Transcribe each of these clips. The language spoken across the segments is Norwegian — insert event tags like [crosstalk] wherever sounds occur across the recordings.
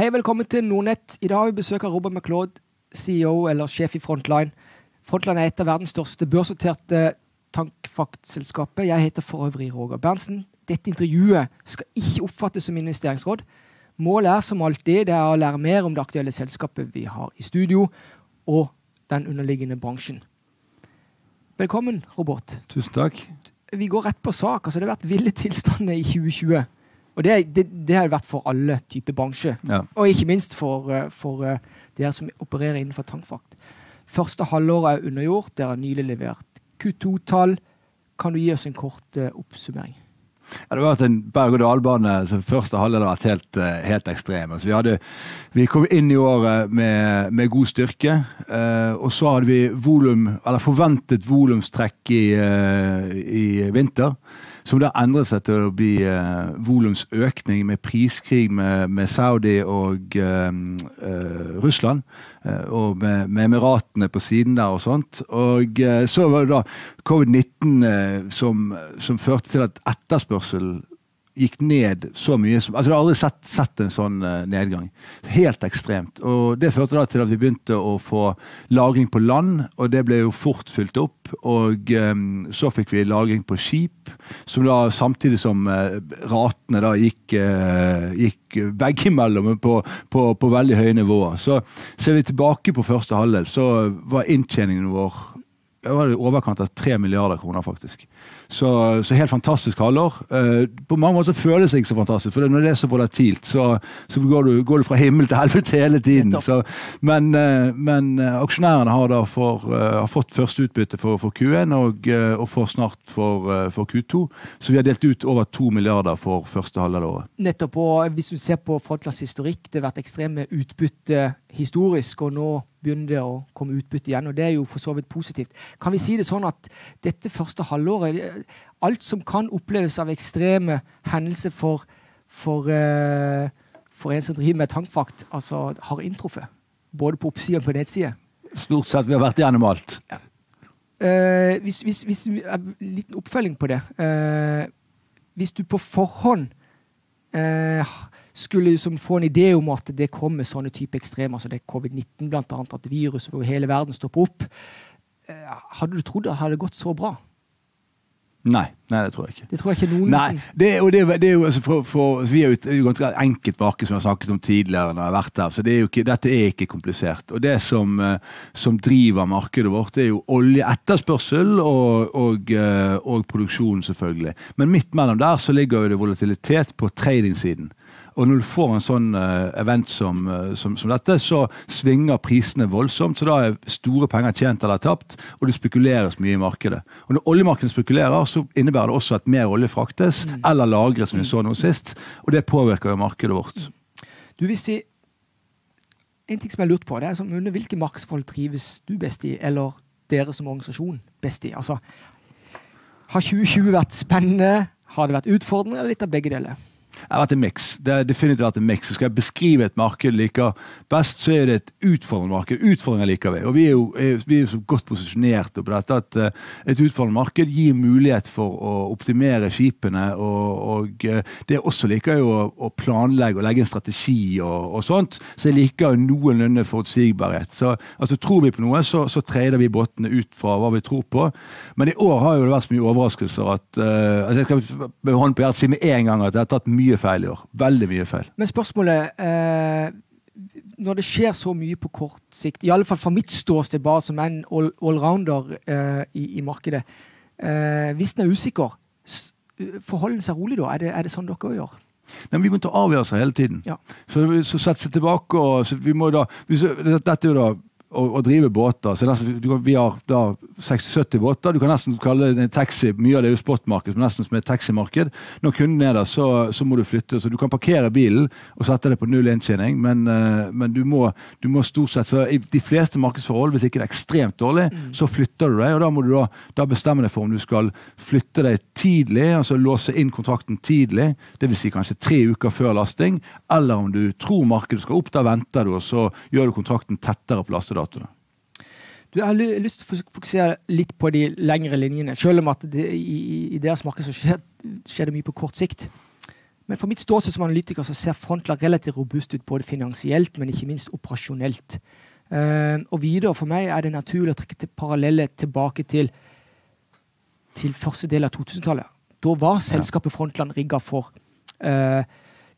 Hei, velkommen til Nordnett. I dag har vi besøk av Robert McLeod, CEO eller sjef i Frontline. Frontline er et av verdens største børsnoterte tankfaktselskaper. Jeg heter for øvrig Roger Berntsen. Dette intervjuet skal ikke oppfattes som investeringsråd. Målet er som alltid det er å lære mer om det aktuelle selskapet vi har i studio, og den underliggende bransjen. Velkommen, Robert. Tusen takk. Vi går rett på sak. Altså, det har vært ville tilstander i 2020. Og det, det, det har vært for alle typer bransjer. Ja. Og ikke minst for, eh, for eh, dere som opererer innenfor tankfakt. Første halvår er undergjort. Dere har nylig levert Q2-tall. Kan du gi oss en kort uh, oppsummering? Ja, det har vært en berg-og-dal-bane. så Første halvdel har vært helt, helt ekstrem. Altså, vi, hadde, vi kom inn i året med, med god styrke. Eh, og så hadde vi volum, eller forventet volumstrekk i, eh, i vinter. Som da endret seg til å bli eh, volumsøkning med priskrig med, med Saudi og eh, eh, Russland. eh, og med, med Emiratene på siden der og sånt. Og eh, så var det da covid-19 eh, som, som førte til at etterspørselen gikk ned så mye som Altså, du har aldri sett, sett en sånn eh, nedgang. Helt ekstremt. Og det førte da til at vi begynte å få lagring på land, og det ble jo fort fylt opp. Og um, så fikk vi lagring på skip, som da samtidig som uh, ratene da gikk, uh, gikk veggimellom på, på, på veldig høye nivåer. Så ser vi tilbake på første halvdel, så var inntjeningen vår det var i overkant av tre milliarder kroner, faktisk. Så, så helt fantastisk halvår. Eh, på mange måter føles det ikke så fantastisk, for når det er så volatilt, så, så går, du, går, du, fra himmel til helvete hele tiden. Så, men, eh, men eh, aksjonærene har da for, eh, har fått første utbytte for, for Q1 og, og får snart for, for, Q2. Så vi har delt ut over to milliarder for første halvdel av året. Nettopp. Og hvis du ser på Frontlands historikk, det har vært ekstreme utbytte historisk, og nå begynner det å komme utbytte igjen, og det er jo for så vidt positivt. Kan vi si det sånn at dette første halvåret, alt som kan oppleves av ekstreme hendelser for, for, uh, for en som driver med tankfakt, altså har inntruffet? Både på oppside og på nedside? Stort sett. Vi har vært gjennom alt. Ja. Uh, hvis, hvis, hvis, En liten oppfølging på det. Uh, hvis du på forhånd skulle liksom få en idé om at det kommer sånne type ekstremer, altså det er covid-19 blant annet, at viruset over hele verden stopper opp. Hadde du trodd det hadde gått så bra? Nei, nei, det tror jeg ikke. Det tror jeg ikke noen nei, det, og det, det er jo altså for, for, Vi er jo et ganske enkelt marked, som jeg har snakket om tidligere. når jeg har vært her, så det er jo ikke, Dette er ikke komplisert. Og Det som, som driver markedet vårt, det er jo oljeetterspørsel og, og, og produksjon, selvfølgelig. Men midt mellom der så ligger jo det volatilitet på tradingsiden. Og når du får en sånn uh, event som, uh, som, som, dette, så svinger prisene voldsomt. Så da er store penger tjent eller tapt, og det spekuleres mye i markedet. Og når oljemarkedet spekulerer, så innebærer det også at mer olje fraktes mm. eller lagres, som vi så nå sist. Og det påvirker jo markedet vårt. Du hvis de En ting som jeg har lurt på, det er som under hvilke markedsforhold trives du best i, eller dere som organisasjon best i? Altså, har 2020 vært spennende? Har det vært utfordrende, eller litt av begge deler? Det har vært en miks. Det har definitivt vært en miks. Skal jeg beskrive et marked like best, så er det et utfordrende marked. Utfordringer liker vi. Og vi er jo, vi er så godt posisjonert på dette at uh, et utfordrende marked gir mulighet for å optimere skipene. Og, og uh, det også liker jo å, planlegge og legge en strategi og, og sånt. Så jeg liker noenlunde forutsigbarhet. Så altså, tror vi på noe, så, så trader vi båtene ut fra hva vi tror på. Men i år har jo det vært så mye overraskelser at uh, altså Jeg skal med hånden på hjertet si med en gang at jeg har tatt mye feil i år. Veldig mye feil. Men spørsmålet eh, Når det skjer så mye på kort sikt, i alle fall fra mitt ståsted, bare som en allrounder eh, i, i, markedet eh, Hvis den er usikker, forholder den seg rolig da? Er det, er det sånn dere gjør? Nei, vi må ta avgjørelser hele tiden. Ja. Så, så sette seg tilbake og vi må da, Dette er jo da å, å, drive båter. så nesten, Vi har da 60-70 båter. Du kan nesten kalle det en taxi. Mye av det er jo spotmarked, men nesten som et taximarked. Når kunden er der, så, så, må du flytte. så Du kan parkere bilen og sette det på null inntjening, men, uh, men du, må, du, må, stort sett så I de fleste markedsforhold, hvis ikke det er ekstremt dårlig, mm. så flytter du deg. og Da må du da, da bestemme deg for om du skal flytte deg tidlig, altså låse inn kontrakten tidlig, dvs. Si kanskje tre uker før lasting, eller om du tror markedet skal opp, da venter du, og så gjør du kontrakten tettere på lastedatoen. Du, jeg har lyst til å fokusere litt på de lengre linjene, selv om at det, i, i, deres marked så skjer, skjer, det mye på kort sikt. Men fra mitt ståsted som analytiker så ser Frontline relativt robust ut både finansielt, men ikke minst operasjonelt. Uh, og videre for meg er det naturlig å trekke til paralleller tilbake til, til første del av 2000-tallet. Da var selskapet Frontland rigga for uh,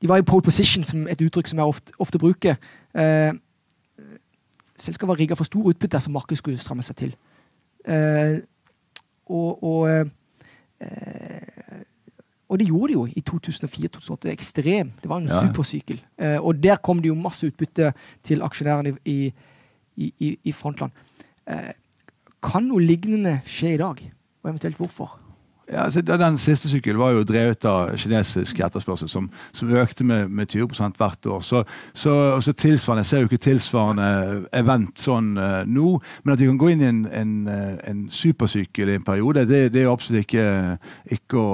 De var i pole position, som et uttrykk som jeg ofte, ofte bruker. Uh, selskapet var rigga for stor utbytte som markedet skulle stramme seg til. og, og og det gjorde de jo i 2004-2008. Ekstrem. Det var en ja. supersykkel. Eh, og der kom det jo masse utbytte til aksjonærene i, i, i, i Frontland. Eh, kan noe lignende skje i dag? Og eventuelt hvorfor? Ja, altså, den siste sykkelen var jo drevet av kinesisk etterspørsel, som, som økte med, med 20 hvert år. Så, så, så tilsvarende, Jeg ser jo ikke tilsvarende event sånn uh, nå, men at vi kan gå inn i en, en, eh, en supersykkel i en periode, det, det er jo absolutt ikke, ikke å,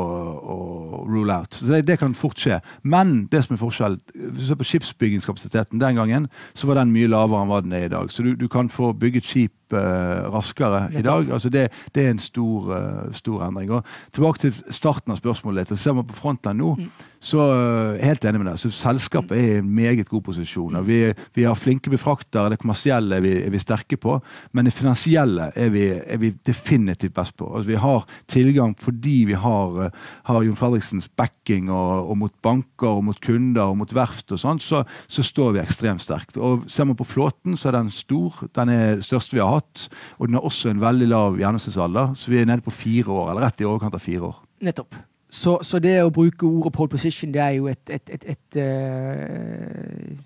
å, rule out. Så det, det, kan fort skje. Men det som er forskjell, hvis du ser på skipsbyggingskapasiteten den gangen, så var den mye lavere enn hva den er i dag. Så du, du kan få bygget skip raskere i dag. Altså det, det, er en stor, uh, stor endring. Og tilbake til starten av spørsmålet. Ser man på Frontland nå, mm. så uh, helt enig med deg. Så selskapet er i en meget god posisjon. og Vi, vi har flinke befraktere. Det kommersielle er vi, er vi, sterke på. Men det finansielle er vi, er vi definitivt best på. Altså vi har tilgang fordi vi har, har Jon Fredriksens backing og, og, mot banker og mot kunder og mot verft og sånn, så, så står vi ekstremt sterkt. Og Ser man på flåten, så er den stor. Den er største vi har hatt hatt. Og den har også en veldig lav gjennomsnittsalder, så vi er nede på fire år, eller rett i overkant av fire år. Nettopp. Så, så det å bruke ordet pole position, det er jo et, et, et, et uh,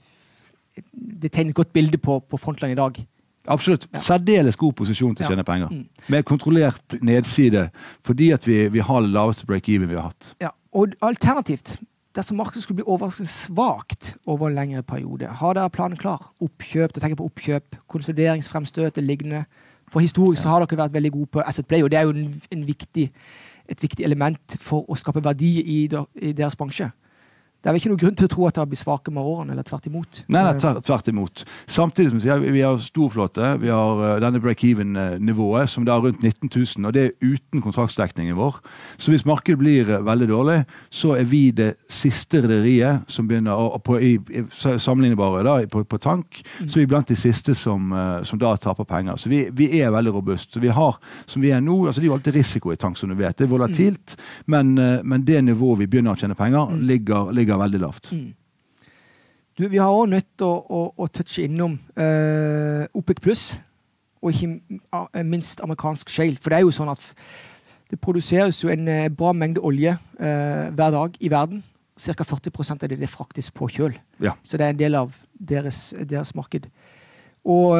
Det tegner et godt bilde på, på frontland i dag. Absolutt. Ja. Særdeles god posisjon til å tjene ja. penger. Mm. Med kontrollert nedside, fordi at vi, vi har det laveste break-even vi har hatt. Ja, Og alternativt, dersom markedet skulle bli overraskende svakt over en lengre periode, har dere planen klar? Oppkjøp, du tenker på oppkjøp, konsolideringsfremstøt og lignende. For historisk så har dere vært veldig gode på asset play, og det er jo en, en viktig, et viktig element for å skape verdi i, i deres bransje. Det er vel ikke noen grunn til å tro at det blir svake med årene, eller tvert imot? Nei, nei tvert, imot. Samtidig som sier, vi har storflåte. Vi har uh, denne break-even-nivået, som er rundt 19 000, og det er uten kontraktsdekningen vår. Så hvis markedet blir uh, veldig dårlig, så er vi det siste rederiet som begynner å, på, i, sammenlignbare da, på, på, tank, mm. så er vi blant de siste som, uh, som da taper penger. Så vi, vi er veldig robuste. Vi har, som vi er nå, altså Det er jo alltid risiko i tank, som du vet. Det er volatilt, mm. men, men, det nivået vi begynner å tjene penger, mm. ligger, ligger ligger veldig lavt. Mm. Du, vi har òg nødt til å, å, å, touche innom uh, OPEC pluss, og ikke minst amerikansk shale. For det er jo sånn at det produseres jo en uh, bra mengde olje uh, hver dag i verden. Ca. 40% av det, det fraktes på kjøl. Ja. Så det er en del av deres, deres marked. Og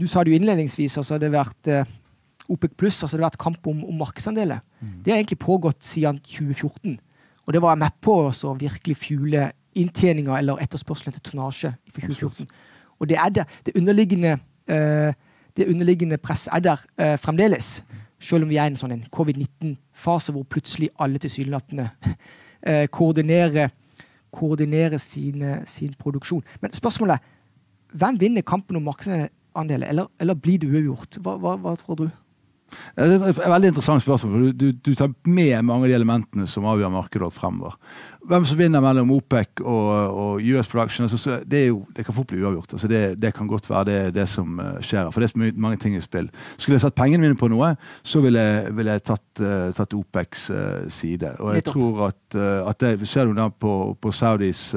du sa det jo innledningsvis, altså det har vært OPEC pluss, altså det har vært kamp om, om markedsandeler. Mm. Det har egentlig pågått siden 2014. Og det var jeg med på å virkelig fuele inntjeninga eller etterspørselen til tonnasje for 2014. Og det er der. Det underliggende, uh, det underliggende presset er der uh, fremdeles. Selv om vi er i en sånn covid-19-fase hvor plutselig alle tilsynelatende uh, koordinerer, koordinerer sine, sin produksjon. Men spørsmålet er hvem vinner kampen om markedsandeler, eller, eller blir det uavgjort? Hva, hva, hva tror du? Det er et veldig interessant spørsmål. for Du, du tar med mange av de elementene som avgjør markedet fremover. Hvem som vinner mellom OPEC og, og US Production, altså, det, jo, det, kan fort bli uavgjort. Altså, det, det, kan godt være det, det som uh, skjer. For det er så mange ting i spill. Skulle jeg satt pengene mine på noe, så ville jeg, ville jeg tatt, uh, tatt, OPECs uh, side. Og jeg tror at, at det, Ser du da på, på Saudis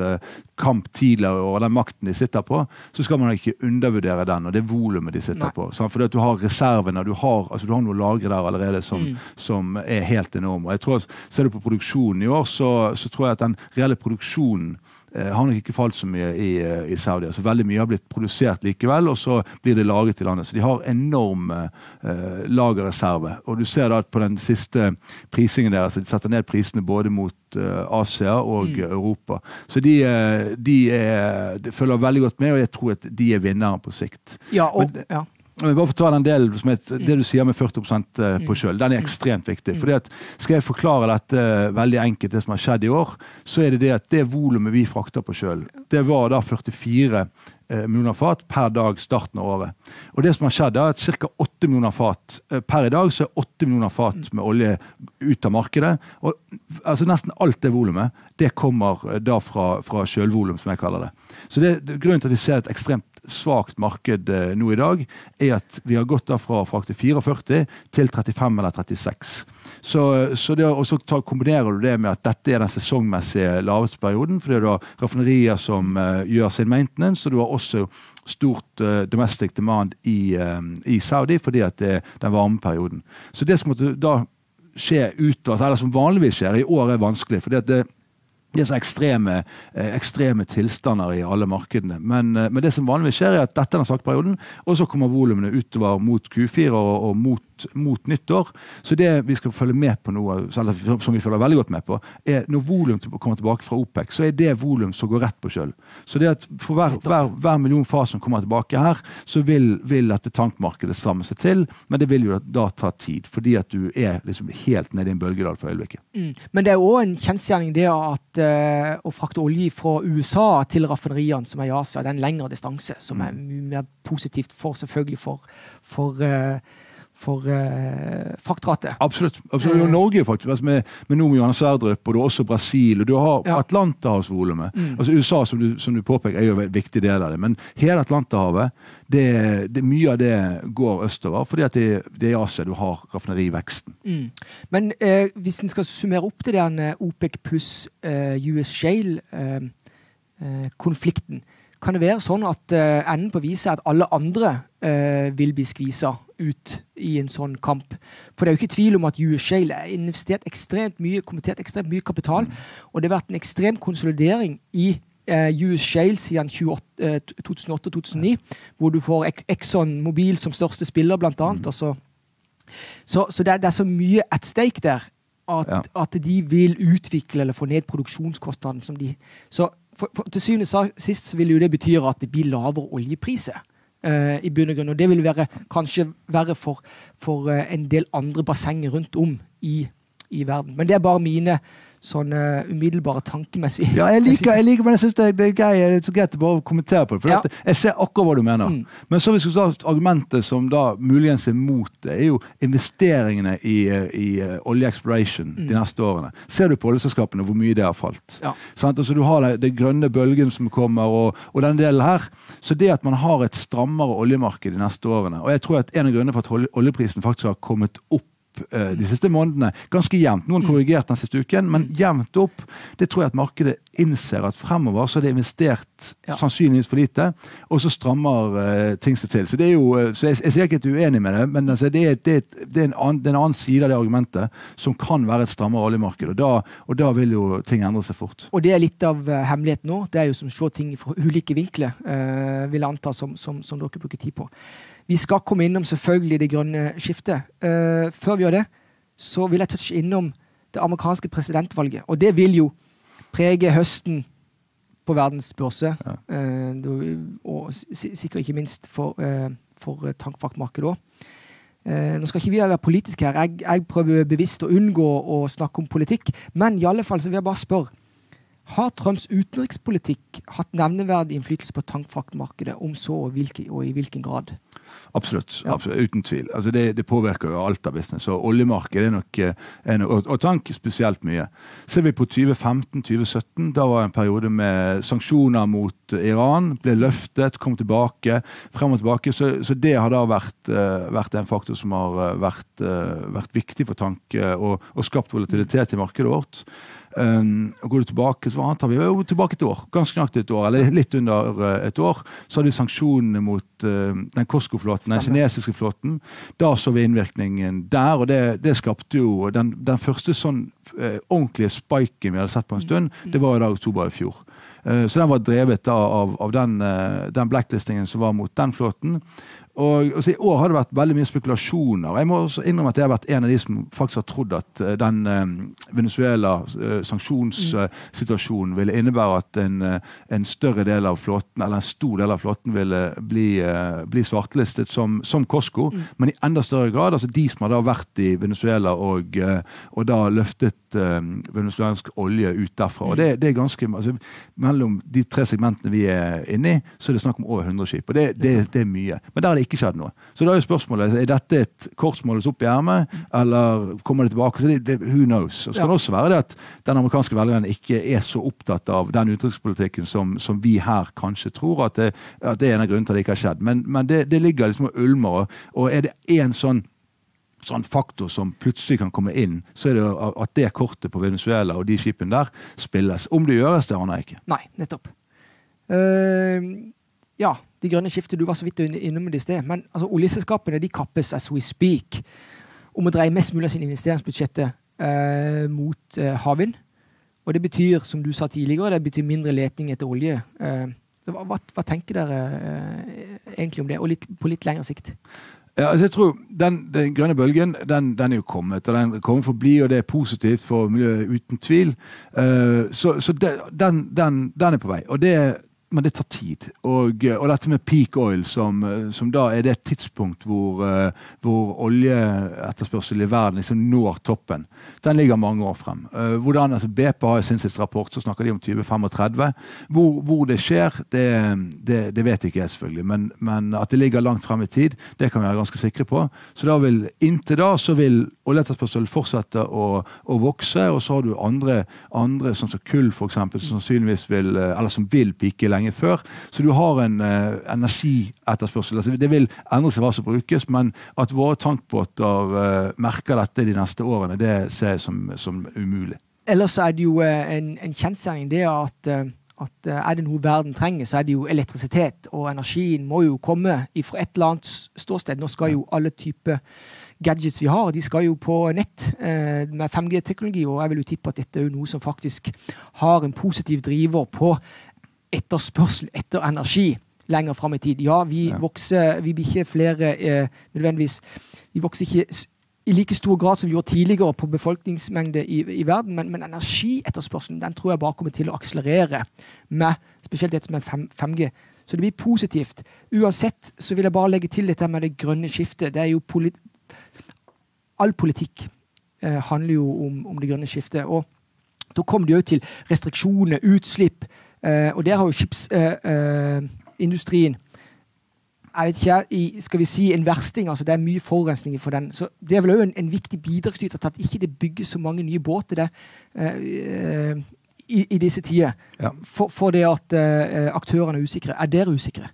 kamp tidligere og den makten de sitter på, så skal man ikke undervurdere den og det volumet de sitter Nei. på. Sant? For du har reservene, du har, altså, du har noe lagre der allerede som, mm. som, er helt enorme. Og jeg tror, Ser du på produksjonen i år, så, så tror jeg at den reelle produksjonen har nok ikke falt så mye i, eh, i Saudi. Altså, veldig mye har blitt produsert likevel, og så blir det lagret i landet. Så de har enorm eh, lagerreserve. Og du ser da at på den siste prisingen deres, de setter ned prisene både mot eh, Asia og mm. Europa. Så de, eh, de, er, de, følger veldig godt med, og jeg tror at de er vinnere på sikt. Ja, og, Men, ja. Bare for å ta den delen som er, Det du sier med 40 eh, på kjøl, den er ekstremt viktig. fordi at Skal jeg forklare dette veldig enkelt, det som har skjedd i år, så er det det at det volumet vi frakter på kjøl, det var da 44 Eh, millioner fat per dag starten av året. Og det som har skjedd er at Ca. 8 millioner fat eh, per i dag så er 8 millioner fat med olje ut av markedet. og altså Nesten alt det volumet det kommer eh, da fra, fra sjølvolum, som jeg kaller det. Så det, Grunnen til at vi ser et ekstremt svakt marked nå i dag, er at vi har gått fra å frakte 44 til 35 eller 36. Så, så det, og så kombinerer du det med at dette er den sesongmessige laveste perioden. For det er da raffinerier som uh, gjør sin maintenance, og du har også stort uh, domestic demand i, uh, i, Saudi fordi at det er den varme perioden. Så det som måtte da skje ut, eller som vanligvis skjer, i år er vanskelig. fordi at det det er så ekstreme, eh, ekstreme, tilstander i alle markedene. Men, eh, men, det som vanligvis skjer, er at dette er den svake perioden, og så kommer volumene utover mot Q4 og, og mot, mot, nyttår. Så det vi skal følge med på nå, som vi følger veldig godt med på, er når volum kommer tilbake fra OPEC, så er det volum som går rett på kjøl. Så det at for hver, hver, hver million fat som kommer tilbake her, så vil, vil dette tankmarkedet stramme seg til, men det vil jo da ta tid, fordi at du er liksom helt nede i en bølgedal for øyeblikket. Mm. Men det er òg en kjensgjerning det at uh, å frakte olje fra USA til raffineriene som er i Asia, det er en lengre distanse, som er mye mer positivt for selvfølgelig for, for uh, for eh, fraktratet. Absolutt. absolutt. Og Norge, faktisk, altså med, med nå med Johan Sverdrup, og du har også Brasil, og du har ja. Atlanterhavsvolumet. Mm. Altså USA, som du, som du, påpeker, er jo en viktig del av det. Men hele Atlanterhavet, det, det, mye av det går østover, fordi at det, det er i Asia du har raffineriveksten. Mm. Men eh, hvis en skal summere opp til den eh, OPEC pluss eh, US Shale-konflikten, eh, kan det være sånn at uh, enden på viset er at alle andre uh, vil bli skvisa ut i en sånn kamp? For det er jo ikke tvil om at US Shale har investert ekstremt mye, kommentert ekstremt mye kapital, mm. og det har vært en ekstrem konsolidering i uh, US Shale siden 2008-2009, hvor du får Exxon Mobil som største spiller, blant annet. Mm. Så, så, det, er, det, er, så mye at stake der at, ja. at, de vil utvikle eller få ned produksjonskostnaden. så for, for, til syvende og sist vil jo det bety at det blir lavere oljepriser. Uh, i bunn og grunn, og Det vil være, kanskje være for, for uh, en del andre bassenger rundt om i, i verden. Men det er bare mine sånn uh, umiddelbare tankemessig. Ja, jeg liker, jeg liker men jeg synes det, det, er gøy, det er så greit å bare kommentere på det. For ja. jeg ser akkurat hva du mener. Mm. Men så hvis du tar argumentet som da muligens er mot det, er jo investeringene i, i uh, olje-exploration mm. de neste årene. Ser du på oljeselskapene hvor mye det har falt? Ja. Altså, du har den det, grønne bølgen som kommer, og, og den delen her. Så det at man har et strammere oljemarked de neste årene Og jeg tror at en av grunnene for at oljeprisen faktisk har kommet opp uh, de siste månedene. Ganske jevnt. Noen mm. korrigert den siste uken, men jevnt opp. Det tror jeg at markedet innser at fremover så er det investert ja. sannsynligvis for lite, og så strammer uh, ting seg til. Så det er jo, uh, så jeg, jeg sier ikke er uenig med det, men altså, det, er, det, det, er en annen, det, er, en annen, side av det argumentet som kan være et strammere oljemarked. Og da, og da, vil jo ting endre seg fort. Og det er litt av hemmeligheten nå. Det er jo som å se ting fra ulike vinkler, vil jeg anta, som, som, som dere bruker tid på. Vi skal komme innom selvfølgelig det grønne skiftet. Uh, før vi gjør det, så vil jeg touche innom det amerikanske presidentvalget. Og det vil jo prege høsten på verdens børse. Ja. Uh, og sikkert ikke minst for, uh, for tankfaktmarkedet òg. nå skal ikke vi være politiske her. Jeg, jeg, prøver bevisst å unngå å snakke om politikk. Men i alle fall så vil jeg bare spørre. Har Trumps utenrikspolitikk hatt nevneverdig innflytelse på tankfraktmarkedet? Om så, og, hvilke, og i hvilken grad? Absolutt. Ja. absolutt uten tvil. Altså det, det, påvirker jo alt av business. Og oljemarkedet er nok, er eh, nok og, og, tank spesielt mye. Ser vi på 2015-2017, da var en periode med sanksjoner mot Iran. Ble løftet, kom tilbake, frem og tilbake. Så, så det har da vært, uh, vært, en faktor som har uh, vært, vært, viktig for tank og, og skapt volatilitet i markedet vårt. Um, Går du tilbake så antar vi jo tilbake et år, ganske nøyaktig et år, eller litt under uh, et år, så hadde vi sanksjonene mot uh, den Kosko-flåten, den kinesiske flåten. Da så vi innvirkningen der, og det, det skapte jo den, den første sånn uh, ordentlige spiken vi hadde sett på en stund, mm. det var jo da oktober i fjor. Eh, så den var drevet da av, av den, eh, den blacklistingen som var mot den flåten. Og, og I år har det vært veldig mye spekulasjoner. Jeg må også innrømme at jeg har vært en av de som faktisk har trodd at uh, den uh, Venezuela-sanksjonssituasjonen uh, ville innebære at en, en, større del av flåten, eller en stor del av flåten ville bli, bli svartelistet som, som Costco, mm. men i enda større grad. altså De som har da vært i Venezuela og, og da løftet venezuelansk olje ut derfra. Mm. og det, det, er ganske, altså, Mellom de tre segmentene vi er inne i, så er det snakk om over 100 skip. og det, det, det er mye. Men der er det ikke skjedd noe. Så da er jo spørsmålet er dette et kort som holdes opp i ermet, eller kommer det tilbake? Så det, det, who knows? Så kan det også være det at den amerikanske velgeren ikke er så opptatt av den utenrikspolitikken som, som, vi her kanskje tror, at det, at det, er en av grunnene til at det ikke har skjedd. Men, men det, ligger liksom og ulmer. Og, og er det én sånn sånn faktor som plutselig kan komme inn, så er det at det kortet på Venezuela og de skipene der spilles. Om det gjøres, det aner jeg ikke. Nei, nettopp. Uh, ja, de grønne skiftet, du var så vidt innom det i sted. Men altså, oljeselskapene de kappes as we speak om å dreie mest mulig av sine investeringsbudsjettet eh, mot eh, havvind. Og det betyr, som du sa tidligere, det betyr mindre leting etter olje. Eh, hva, hva, hva, tenker dere eh, egentlig om det, og litt, på litt lengre sikt? Ja, altså jeg tror Den, den grønne bølgen den, den, er jo kommet, og den kommer for å bli, og det er positivt for miljøet, uten tvil. Uh, så, så den, den, er på vei. Og det, men det tar tid. Og, og, dette med peak oil, som, som, da er det tidspunkt hvor, uh, hvor oljeetterspørsel i verden liksom når toppen, den ligger mange år frem. Hvordan, altså BP har i sin siste rapport så snakker de om 2035. Hvor, hvor det skjer, det, det, det, vet ikke jeg selvfølgelig, men, men, at det ligger langt frem i tid, det kan vi være ganske sikre på. Så da vil, inntil da så vil oljeetterspørselen fortsette å, å, vokse, og så har du andre, andre sånn som kull f.eks., som sannsynligvis vil, eller som vil pike lenge før. Så du har en uh, energietterspørsel. Altså, det vil endre seg hva som brukes, men at våre tankbåter uh, merker dette de neste årene, det ser jeg som, som umulig. Ellers er det jo uh, en, en kjensgjerning det at, at er det noe verden trenger, så er det jo elektrisitet. Og energien må jo komme fra et eller annet ståsted. Nå skal jo alle typer gadgets vi har, de skal jo på nett eh, med 5G-teknologi, og jeg vil jo tippe at dette er jo noe som faktisk har en positiv driver på etterspørsel etter energi lenger fram i tid. Ja, vi ja. vokser Vi blir ikke flere eh, nødvendigvis Vi vokser ikke i like stor grad som vi gjorde tidligere på befolkningsmengde i, i verden, men, men, energietterspørselen den tror jeg bare kommer til å akselerere med spesielt dette med 5G. Så det blir positivt. Uansett så vil jeg bare legge til dette med det grønne skiftet. Det er jo polit All politikk eh, handler jo om, om, det grønne skiftet. Og da kommer det jo til restriksjoner, utslipp, og der har jo skipsindustrien uh, uh, jeg vet ikke, i, skal vi si en versting. altså Det er mye forurensning for den. Så Det er vel òg en, en, viktig bidragsyter til at ikke det bygges så mange nye båter det, i, i, disse tider. Ja. For, for, det at aktørene er usikre. Er dere usikre?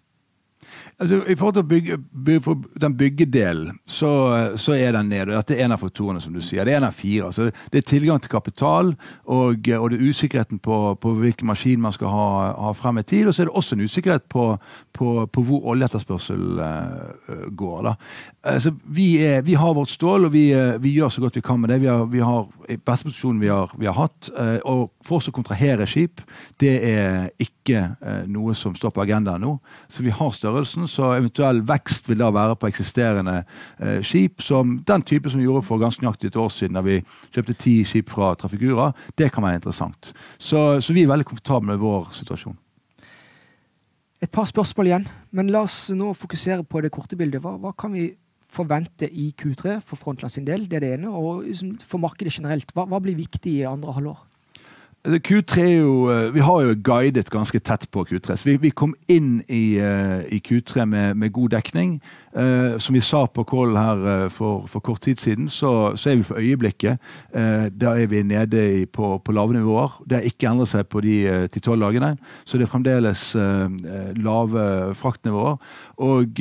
Altså, I forhold til bygge, bygge, den byggedelen, så, så, er den nede. Dette er en av faktorene, som du sier. Det er en av fire. Altså, det er tilgang til kapital, og, og det er usikkerheten på, på, hvilken maskin man skal ha, ha, frem i tid. Og så er det også en usikkerhet på, på, på hvor oljeetterspørsel uh, går. Da. Altså, vi, er, vi, har vårt stål, og vi, uh, vi, gjør så godt vi kan med det. Vi har, vi har beste posisjonen vi har, vi har hatt. Uh, og for oss å kontrahere skip, det er ikke noe som står på agendaen nå. Så vi har størrelsen så eventuell vekst vil da være på eksisterende eh, skip. som Den type som vi gjorde for ganske nøyaktig et år siden, da vi kjøpte ti skip fra Trafigura. Det kan være interessant. Så, så vi er veldig komfortable med vår situasjon. Et par spørsmål igjen, men la oss nå fokusere på det korte bildet. Hva, hva kan vi forvente i Q3 for Frontland sin del? Det er det ene. Og liksom, for markedet generelt, hva, hva blir viktig i andre halvår? Q3 er jo eh, Vi har jo guidet ganske tett på Q3. så Vi, vi kom inn i, uh, i Q3 med, med, god dekning. Eh, som vi sa på call her uh, for, for, kort tid siden, så, så er vi for øyeblikket Da er vi nede i, på, på lave nivåer. Det har ikke endret seg på de ti-tolv dagene. Så det er fremdeles lave fraktnivåer. Og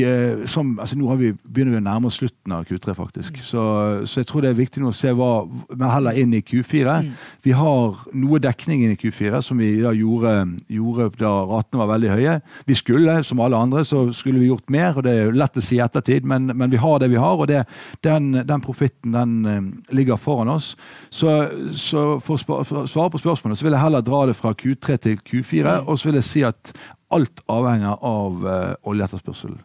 som, altså nå vi, begynner vi å nærme oss slutten av Q3, faktisk. Så, så, jeg tror det er viktig nå å se hva, vi heller inn i Q4. Mm. Vi har noe dekning inn i Q4, som vi da gjorde, gjorde da ratene var veldig høye. Vi skulle, som alle andre, så skulle vi gjort mer, og det er lett å si i ettertid, men, men, vi har det vi har, og det, den, den profitten den uh, ligger foran oss. Så, så for å svare på spørsmålet, så vil jeg heller dra det fra Q3 til Q4, mm. og så vil jeg si at alt avhenger av uh, oljeetterspørselen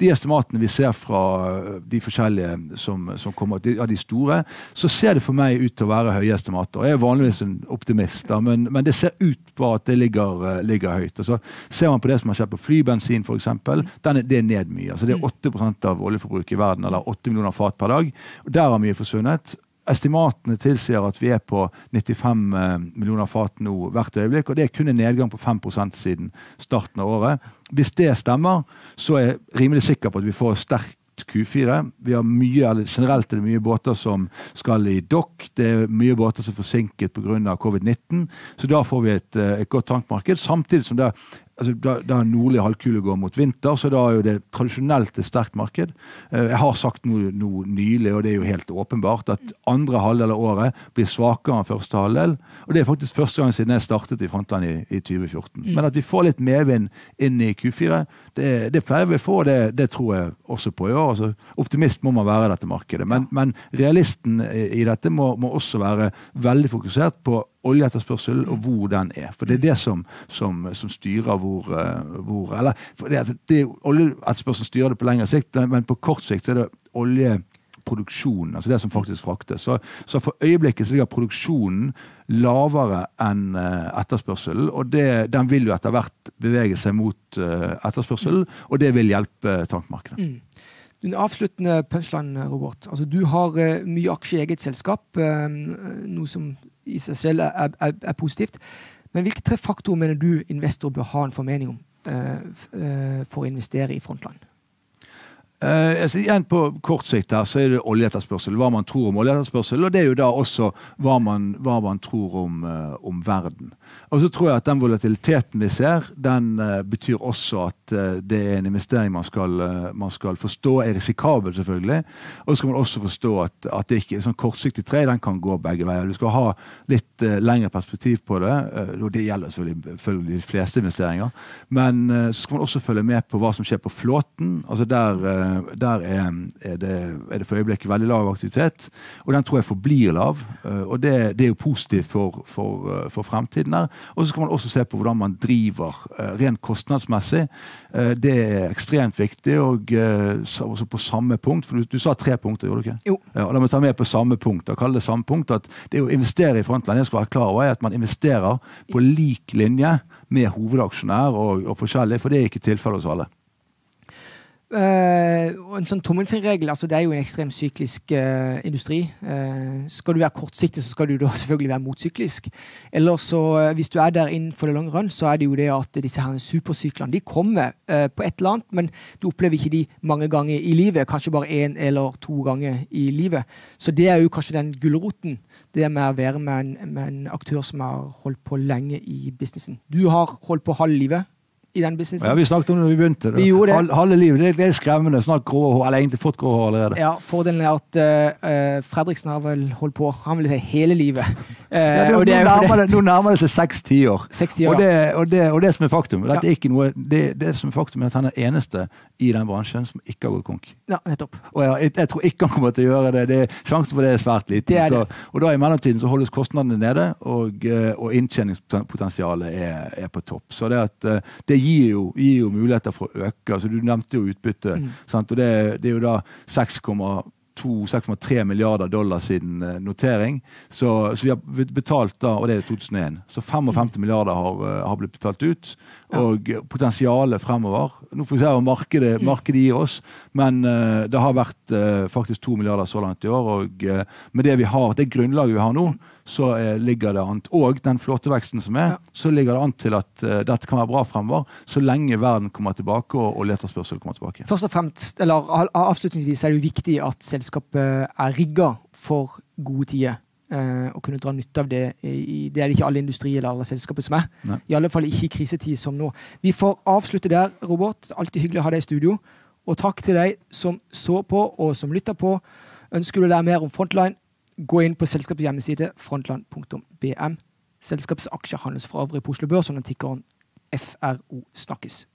de estimatene vi ser fra eh, de forskjellige som, som kommer av de store, så ser det for meg ut til å være høye estimater. Jeg er vanligvis en optimist, da, men, men, det ser ut på at det ligger, eh, ligger høyt. Og så ser man på det som har skjedd på flybensin, f.eks. Det er ned mye. Altså, det er 8 av oljeforbruket i verden, eller 8 millioner fat per dag. og Der har mye forsvunnet. Estimatene tilsier at vi er på 95 eh, millioner fat nå hvert øyeblikk. og Det er kun en nedgang på 5% siden starten av året. Hvis det stemmer, så er jeg rimelig sikker på at vi får sterkt Q4. Vi har mye, eller Generelt er det mye båter som skal i dokk. Det er mye båter som er forsinket pga. covid-19. Så da får vi et, eh, et godt tankmarked. Samtidig som det altså, da, da nordlig halvkule går mot vinter, så da er jo det tradisjonelt et sterkt marked. Eh, jeg har sagt noe, noe, nylig, og det er jo helt åpenbart, at andre halvdel av året blir svakere enn første halvdel. Og det er faktisk første gang siden jeg startet i Frontland i, i 2014. Mm. Men at vi får litt medvind inn i Q4, det, det pleier vi å få, det, det tror jeg også på i år. Altså, optimist må man være i dette markedet. Men, men realisten i dette må, må også være veldig fokusert på oljeetterspørsel og hvor den er. For det er det som, som, som styrer hvor, uh, hvor Eller det, det, oljeetterspørselen styrer det på lengre sikt, men på kort sikt så er det oljeproduksjonen, altså det som faktisk fraktes. Så, så for øyeblikket så ligger produksjonen lavere enn uh, etterspørselen, og det, den vil jo etter hvert bevege seg mot uh, etterspørselen, og det vil hjelpe tankmarkedet. Mm. Den avsluttende punchline, Robert. Altså, du har mye aksjer i eget selskap, noe som i seg selv er, er, er, positivt. Men hvilke tre faktorer mener du investor bør ha en formening om uh, for å investere i Frontline? Uh, igjen På kort sikt her, så er det oljeetterspørsel, hva man tror om oljeetterspørsel. Og det er jo da også hva man, hva man tror om, uh, om, verden. Og så tror jeg at den volatiliteten vi ser, den uh, betyr også at det er en investering man skal, man skal, forstå er risikabel, selvfølgelig. Og så skal man også forstå at, at det ikke er sånn kortsiktig tre, den kan gå begge veier. Du skal ha litt lengre perspektiv på det, og det gjelder selvfølgelig de fleste investeringer. Men så skal man også følge med på hva som skjer på flåten. altså der der er, er, det, er, det, for øyeblikket veldig lav aktivitet. Og den tror jeg forblir lav. Eh, og det, det er jo positivt for, for, eh, for fremtiden. der. Og så skal man også se på hvordan man driver eh, rent kostnadsmessig. Det er ekstremt viktig, og også på samme punkt. For du, du sa tre punkter, gjorde du ikke? Jo. Ja, og la meg ta med på samme punkt. Da kaller det samme punkt, at Det å investere i frontland, jeg skal være klar over, er at man investerer på lik linje med hovedaksjonær og, og forskjellig, for det er ikke tilfellet hos alle. Uh, en sånn tommelfingerregel altså Det er jo en ekstremt syklisk uh, industri. Uh, skal du være kortsiktig, så skal du da [laughs] selvfølgelig være motsyklisk. Eller så, hvis du er der innenfor det lange run, så er det jo det at disse her supersyklene de kommer på et eller annet, men du opplever ikke de mange ganger i livet. Kanskje bare én eller to ganger i livet. Så det er jo kanskje den gulroten. Det med å være med en, med en aktør som har holdt på lenge i businessen. Du har holdt på halve livet i den businessen. Ja, Vi snakket om det da vi begynte. Vi gjorde det. Halve livet. Det, det, er skremmende. Snart grå hår. Eller egentlig fått grå hår allerede. Ja, Fordelen er at uh, Fredriksen har vel holdt på han vil si hele livet. Uh, ja, [laughs] nå, det, nærmer det, nå, nærmer det, seg seks-ti år. år. Og, det, og, det, og det som er faktum, ja. er ikke noe, det, det, som er faktum er at han er eneste i den bransjen som ikke har gått konk. Ja, nettopp. Og jeg, jeg, tror ikke han kommer til å gjøre det. det sjansen for det er svært liten. Det er så, og da i mellomtiden så holdes kostnadene nede, og, eh, og inntjeningspotensialet er, er, på topp. Så det, at, det gir jo, gir jo muligheter for å øke. altså Du nevnte jo utbytte. Mm. og det, det, er jo da 6,3 milliarder dollar siden eh, notering. Så, så, vi har betalt da, og det er 2001. Så 55 mm. milliarder har, eh, har, blitt betalt ut. Og ja. potensialet fremover Nå får vi se hva markedet, mm. markedet, gir oss, men uh, det har vært uh, faktisk 2 milliarder så langt i år. Og uh, med det vi har, det grunnlaget vi har nå, mm så eh, ligger det an Og den flåteveksten som er, ja. så ligger det an til at uh, dette kan være bra fremover, så lenge verden kommer tilbake og, og leterspørsel kommer tilbake. Først og fremst, eller Avslutningsvis er det jo viktig at selskapet er rigga for gode tider. Uh, og kunne dra nytte av det. I, det er det ikke alle industrier eller alle selskaper som er. Nei. I alle fall ikke i krisetid som nå. Vi får avslutte der, Robert. Alltid hyggelig å ha deg i studio. Og takk til deg som så på og som lytter på. Ønsker du å lære mer om Frontline, gå inn på selskapets hjemmeside frontland.bm. Selskapets aksjer handles for øvrig på Oslo Børs under tikkeren FRO snakkes.